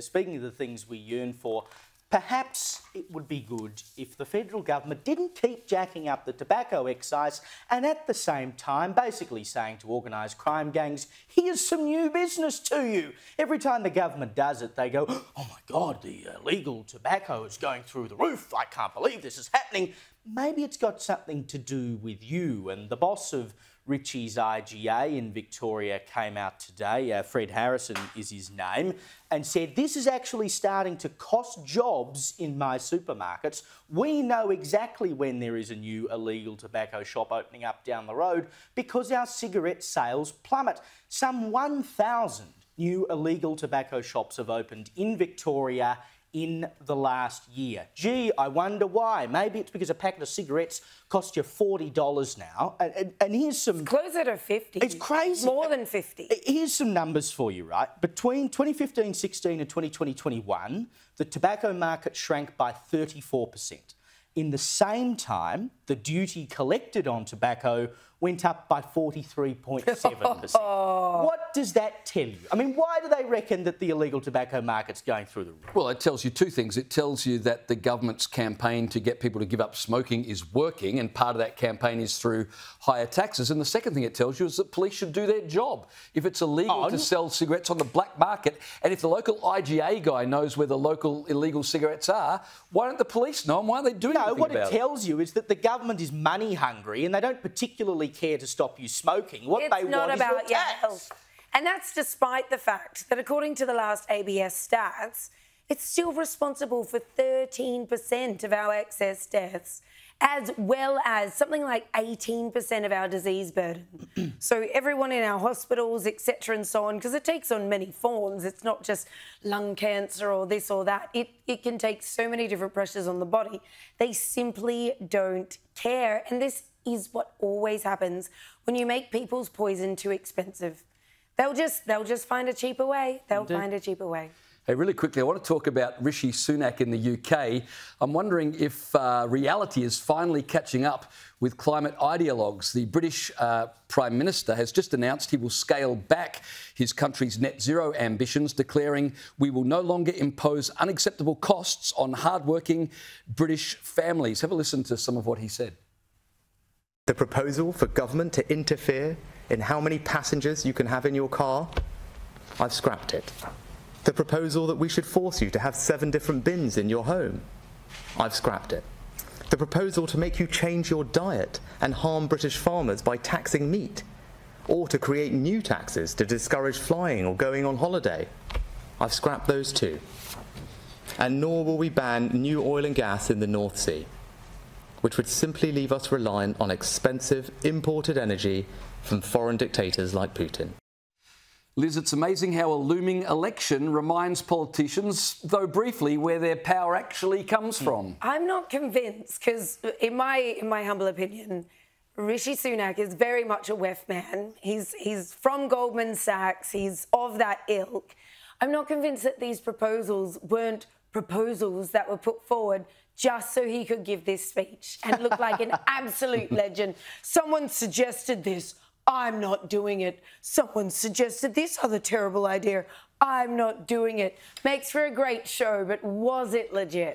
Speaking of the things we yearn for, perhaps it would be good if the federal government didn't keep jacking up the tobacco excise and at the same time basically saying to organised crime gangs, here's some new business to you. Every time the government does it, they go, oh my God, the illegal tobacco is going through the roof. I can't believe this is happening. Maybe it's got something to do with you. And the boss of Ritchie's IGA in Victoria came out today, uh, Fred Harrison is his name, and said, This is actually starting to cost jobs in my supermarkets. We know exactly when there is a new illegal tobacco shop opening up down the road because our cigarette sales plummet. Some 1,000 new illegal tobacco shops have opened in Victoria in the last year. Gee, I wonder why. Maybe it's because a packet of cigarettes cost you $40 now. And, and, and here's some... It's closer to 50 It's crazy. More than 50 Here's some numbers for you, right? Between 2015-16 and 2020-21, the tobacco market shrank by 34%. In the same time, the duty collected on tobacco went up by 43.7%. what does that tell you? I mean, why do they reckon that the illegal tobacco market's going through the roof? Well, it tells you two things. It tells you that the government's campaign to get people to give up smoking is working, and part of that campaign is through higher taxes. And the second thing it tells you is that police should do their job. If it's illegal oh, to sell cigarettes on the black market, and if the local IGA guy knows where the local illegal cigarettes are, why don't the police know them? Why aren't they doing no, what it tells it? you is that the government is money hungry and they don't particularly care to stop you smoking. What it's they not want about is your tax. health. And that's despite the fact that according to the last ABS stats, it's still responsible for 13% of our excess deaths, as well as something like 18% of our disease burden. so everyone in our hospitals, etc., and so on, because it takes on many forms. It's not just lung cancer or this or that. It it can take so many different pressures on the body. They simply don't care, and this is what always happens when you make people's poison too expensive. They'll just they'll just find a cheaper way. They'll Indeed. find a cheaper way. Hey, really quickly, I want to talk about Rishi Sunak in the UK. I'm wondering if uh, reality is finally catching up with climate ideologues. The British uh, Prime Minister has just announced he will scale back his country's net zero ambitions, declaring we will no longer impose unacceptable costs on hardworking British families. Have a listen to some of what he said. The proposal for government to interfere in how many passengers you can have in your car, I've scrapped it. The proposal that we should force you to have seven different bins in your home, I've scrapped it. The proposal to make you change your diet and harm British farmers by taxing meat, or to create new taxes to discourage flying or going on holiday, I've scrapped those too. And nor will we ban new oil and gas in the North Sea which would simply leave us reliant on expensive imported energy from foreign dictators like Putin. Liz, it's amazing how a looming election reminds politicians, though briefly, where their power actually comes hmm. from. I'm not convinced because, in my in my humble opinion, Rishi Sunak is very much a WEF man. He's he's from Goldman Sachs. He's of that ilk. I'm not convinced that these proposals weren't proposals that were put forward just so he could give this speech and look like an absolute legend. Someone suggested this. I'm not doing it. Someone suggested this other terrible idea. I'm not doing it. Makes for a great show, but was it legit?